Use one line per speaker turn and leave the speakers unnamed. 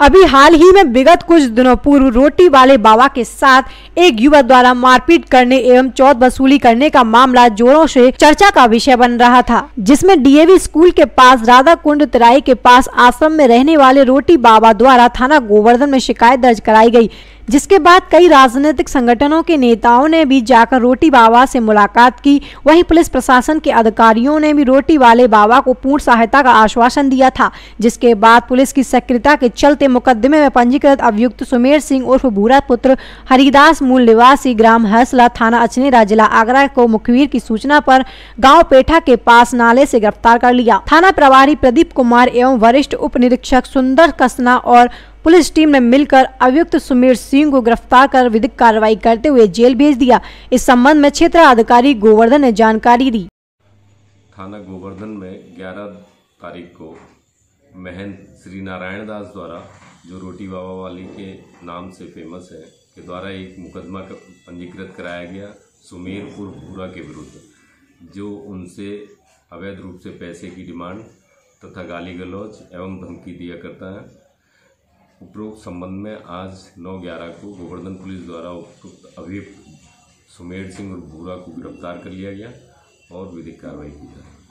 अभी हाल ही में विगत कुछ दिनों पूर्व रोटी वाले बाबा के साथ एक युवक द्वारा मारपीट करने एवं चौथ वसूली करने का मामला जोरों से चर्चा का विषय बन रहा था, जिसमें डीएवी स्कूल के पास राधा कुंड तराई के पास आश्रम में रहने वाले रोटी बाबा द्वारा थाना गोवर्धन में शिकायत दर्ज कराई गई। जिसके बाद कई राजनीतिक संगठनों के नेताओं ने भी जाकर रोटी बाबा से मुलाकात की। वहीं पुलिस प्रशासन के अधिकारियों ने भी रोटी वाले बाबा को पूर्ण सहायता का आश्वासन दिया था, जिसके बाद पुलिस की सक्रियता के चलते मुकदमे में पंजीकृत अभियुक्त सुमेर सिंह उर्फ़ भूरा पुत्र हरिदास मूल निवासी ग्राम हसला थाना अचनेरा जिला आगरा को मुखबिर की सूचना पर गाँव पेठा के पास नाले से गिरफ़्तार कर लिया। थाना प्रभारी प्रदीप कुमार एवं वरिष्ठ उप निरीक्षक सुंदर कसना और पुलिस टीम ने मिलकर अभियुक्त सुमीर सिंह को गिरफ़्तार कर विधिक कार्रवाई करते हुए जेल भेज दिया। इस संबंध में क्षेत्र अधिकारी गोवर्धन ने जानकारी दी।
थाना गोवर्धन में 11 तारीख को महंत श्री नारायण दास द्वारा, जो रोटी बाबा वाली के नाम से फ़ेमस है, के द्वारा एक मुकदमा क- पंजीकृत कराया गया सुमेरपुर भूरा के विरुद्ध, जो उनसे अवैध रूप से पैसे की डिमांड तथा गाली गलौज एवं धमकी दिया करता है। उपरोक्त संबंध में आज 9 ग्यारह को गोवर्धन पुलिस द्वारा उपयुक्त अभियुक्त सुमेर सिंह और भूरा को गिरफ़्तार कर लिया गया और विधिक कार्रवाई की जाए